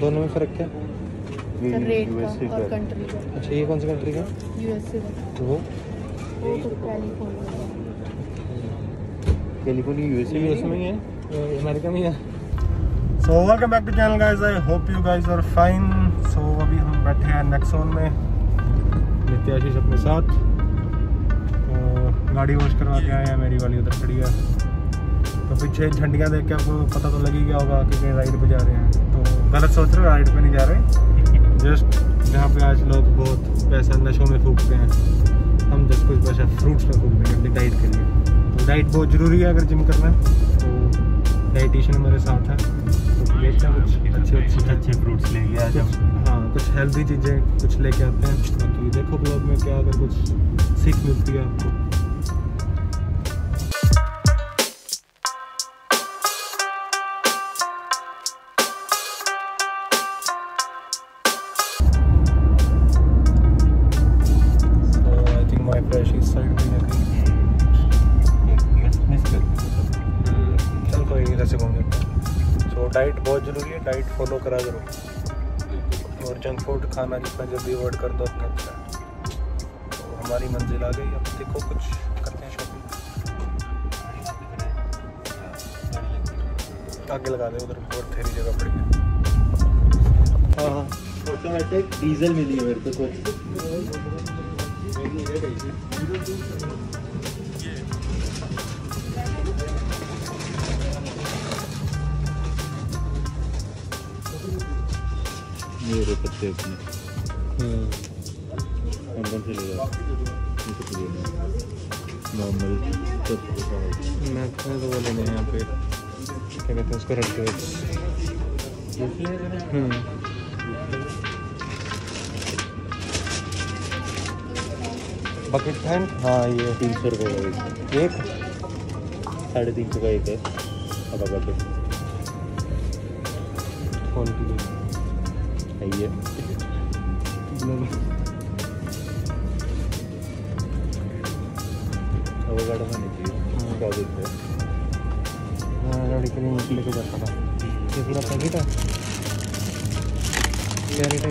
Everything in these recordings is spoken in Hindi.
दोनों में फ़र्क क्या? सर रेट का और कंट्री का। अच्छा ये कौन सी कंट्री का? यूएसए का। तो वो? वो तो कैलिफ़ोर्निया का। यूएसए में ही है? अमेरिका में ही है। So welcome back to channel guys I hope you guys are fine so अभी हम बैठे हैं नेक्सोन में। नित्य आशीष अपने साथ। तो गाड़ी वॉश करवा के आए हैं। मेरी वाली उधर खड़ी है। तो पीछे झंडियाँ देख के आपको पता तो लग ही गया होगा कि कहीं राइड पे जा रहे हैं। गलत सोच रहे हो राइड पे नहीं जा रहे? जस्ट जहाँ पे आज लोग बहुत पैसा नशों में फूकते हैं हम जस्ट कुछ पैसा फ्रूट्स में फूक देंगे अपनी डाइट के लिए। तो डाइट बहुत ज़रूरी है अगर जिम करना है तो डाइटिशियन हमारे साथ है। तो देखते हैं कुछ अच्छे अच्छे अच्छे फ्रूट्स लेंगे आज हम हाँ कुछ हेल्दी चीज़ें कुछ लेके आते हैं बाकी देखो ब्लॉग में क्या अगर कुछ सीख मिलती है आपको। डाइट बहुत ज़रूरी है डाइट फॉलो करा करो। और जंक फ़ूड खाना जितना जल्दी अवॉइड कर दो उतना अच्छा है। तो हमारी मंजिल आ गई। अब देखो कुछ करते हैं शॉपिंग आगे लगा दे उधर और थेरी जगह पड़ी है। हाँ हाँ। ऑटोमेटिक डीजल मिली है मेरे को कुछ। पत्ते अपने। हम कौन से ले जाओ नॉर्मल मैं मैं तो वो लेने यहाँ पे? क्या कहते हैं उसको बकेट फ़ैन हाँ ये। तीन सौ रुपये का एक। एक? साढ़े तीन सौ का एक है। अब अगर पे कौन की है। चाहिए हैं? मैं के लिए मुझे लेके जाता था ये पूरा पैकेट है? क्या रेट है?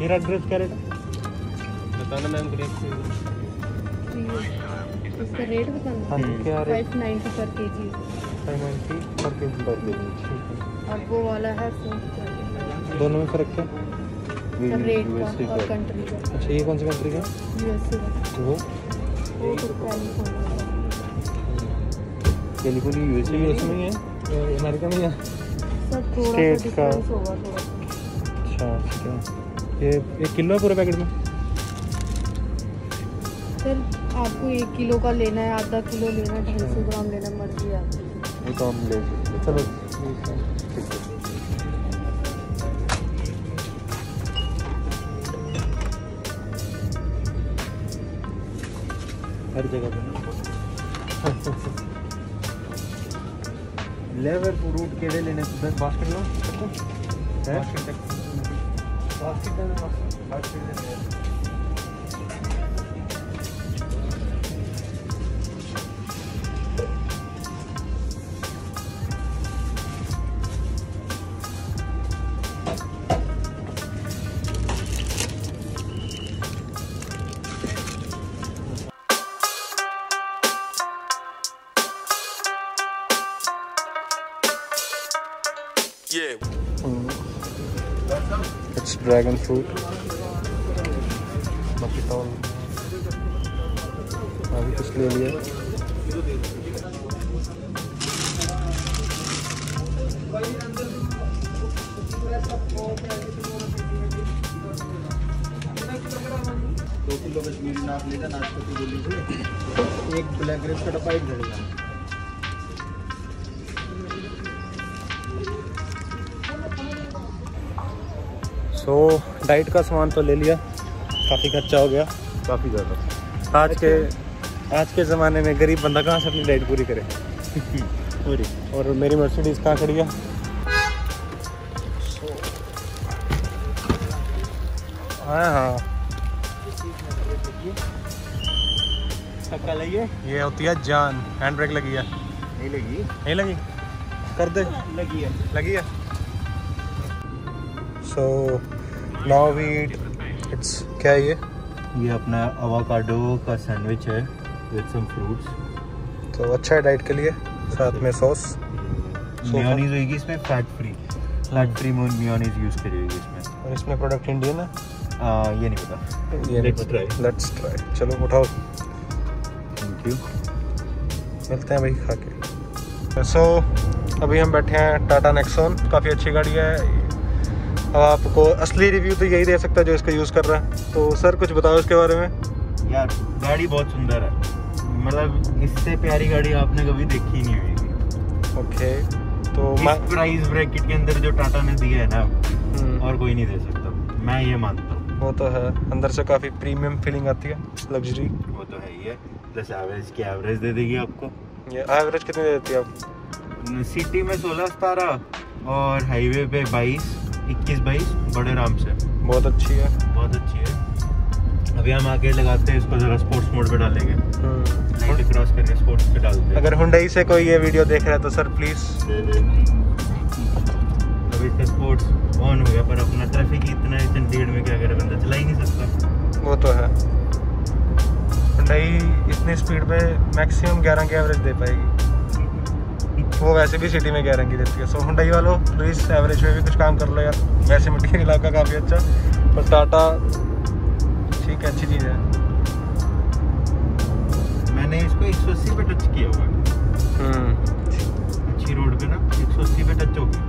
ये रेड ग्रेप्स क्या रेट बताना मैम ग्रेप्स इसका रेट हाँ बताना जी क्या rate five ninety per KG जी five ninety per K G है और वो वाला है फोर दोनों में फ़र्क क्या? सर रेट यूएसए का और कंट्री का। अच्छा ये कौन सी कंट्री का? यूएसए का। तो वो? वो तो कैलिफ़ोर्निया कैलिफ़ोर्निया यूएसए में है अमेरिका में ही है? सर थोड़ा सा का। डिफरेंस होगा थोड़ा। अच्छा ये एक किलो है पूरे पैकेट में? सर आपको एक किलो का लेना है आधा किलो लेना है ढाई सौ ग्राम लेना मर्ज़ी आपकी। तो हम ले। चलो ठीक है। हर जगह पे लेवर फ्रूट केड़े लेने बास्केट लो। हैं? Basket basket It's dragon fruit. बाकी तो अभी कुछ ले लिया दो किलो कश्मीरी नाशपति गोली से एक ब्लैक ग्रेप्स का डब्बा एक झड़ेगा सो डाइट का सामान तो ले लिया। काफ़ी खर्चा हो गया। काफ़ी ज़्यादा। आज के आज के ज़माने में गरीब बंदा कहाँ से अपनी डाइट पूरी करे? पूरी। और मेरी मर्सिडीज़ कहाँ खड़ी है? हाँ हाँ। धक्का लगे ये होती है जान। हैंड ब्रेक लगी है। नहीं लगी। नहीं लगी? कर दे। लगी है। लगी है। सो नाउ वी इट्स क्या है ये ये अपना अवाकाडो का सैंडविच है विद सम फ्रूट्स तो अच्छा है डाइट के लिए साथ में सॉस मेयोनीज होगी इसमें fat free fat free mayonnaise use करी होगी इसमें. और इसमें प्रोडक्ट इंडियन है? आ, ये नहीं पता. ये Let's try. लेट्स ट्राई चलो उठाओ। थैंक यू मिलते हैं भाई खा के सो so, अभी हम बैठे हैं टाटा नेक्सोन काफ़ी अच्छी गाड़ी है। आपको असली रिव्यू तो यही दे सकता है जो इसका यूज़ कर रहा है। तो सर कुछ बताओ इसके बारे में? यार गाड़ी बहुत सुंदर है। मतलब इससे प्यारी गाड़ी आपने कभी देखी नहीं होगी। ओके तो प्राइस ब्रैकेट के अंदर जो टाटा ने दिया है ना हम्म, और कोई नहीं दे सकता। मैं ये मानता हूँ। वो तो है। अंदर से काफ़ी प्रीमियम फीलिंग आती है लग्जरी वो तो है ही है। प्लस एवरेज की एवरेज दे देगी आपको। ये एवरेज कितनी देती है आप? सिटी में सोलह सतारह और हाईवे पे बाईस। इक्कीस बाईस बड़े आराम से। बहुत अच्छी है। बहुत अच्छी है। अभी हम आगे लगाते हैं इसको जरा स्पोर्ट्स मोड पे डालेंगे। हम्म, क्रॉस करके स्पोर्ट्स पे डालते हैं। अगर हुंडई से कोई ये वीडियो देख रहा है तो सर प्लीज़ अभी इसका स्पोर्ट्स ऑन हो गया पर अपना ट्रैफ़िक इतना है चंडीगढ़ में क्या करे बंदा चला ही नहीं सकता। वो तो है। हुंडई इतनी स्पीड पे मैक्सिमम 11 की एवरेज दे पाएगी। वो वैसे भी सिटी में 11 की देती है। सो हुंडई वालों प्लीज़ एवरेज में भी कुछ काम कर लो यार। वैसे मिट्टी का इलाका काफ़ी अच्छा पर टाटा ठीक है अच्छी चीज़ है। मैंने इसको 180 पे टच किया हुआ अच्छी रोड पे ना 180 पे टच हो गया।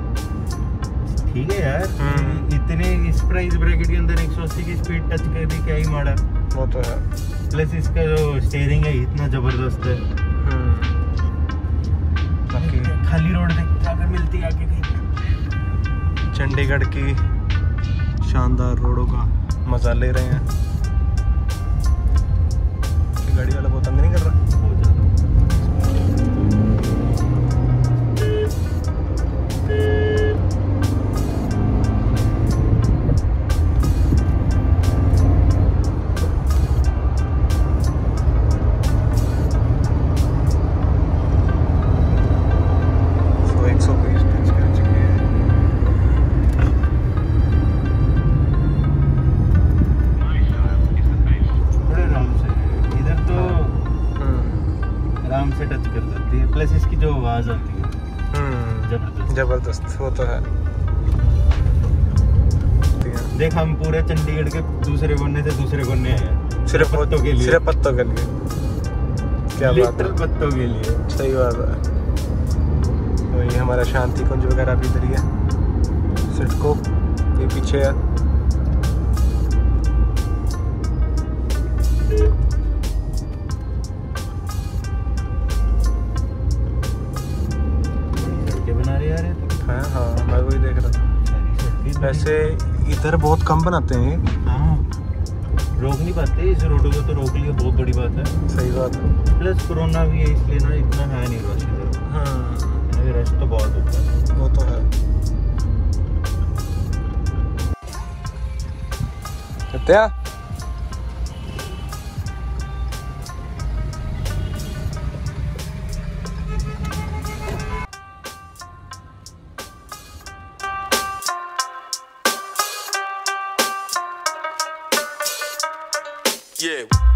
ठीक है यार हम्म। इतने इस प्राइस ब्रैकेट के अंदर 180 की स्पीड टच कर दी क्या ही माड़ा। वो तो है। प्लस इसका जो स्टेयरिंग है इतना ज़बरदस्त है। खाली रोड अगर मिलती आगे कहीं। चंडीगढ़ की शानदार रोडों का मज़ा ले रहे हैं। से टच कर सकती है। प्लस इसकी जो आवाज़ आती है। हम्म, ज़बरदस्त। वो तो है। देख हम पूरे चंडीगढ़ के दूसरे कोने से दूसरे कोने हैं। सिर्फ़ पत्तों के लिए। सिर्फ़ पत्तों के लिए। क्या बात है। पत्तों के लिए। सही बात है। तो ये हमारा शांति कुंज वगैरह भी इधर ही है। सिटको ये पीछे है। वैसे इधर बहुत कम बनाते हैं। हाँ। रोक नहीं पाते इस रोडों को तो रोक लिया बहुत बड़ी बात है। सही बात। है प्लस कोरोना भी है इसलिए ना इतना है नहीं रश इधर। हाँ। रश तो बहुत होता है। वो तो है। सत्या? Yeah.